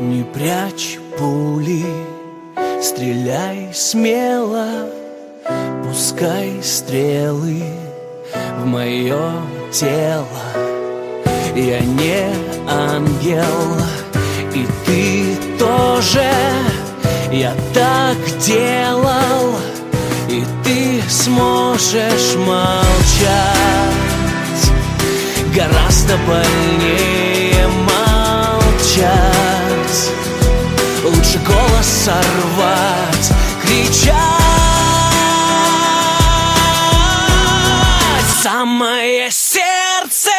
Не прячь пули, стреляй смело Пускай стрелы в мое тело. Я не ангел, и ты тоже. Я так делал, и ты сможешь молчать. Гораздо больнее Лучше голос сорвать, кричать. Самое сердце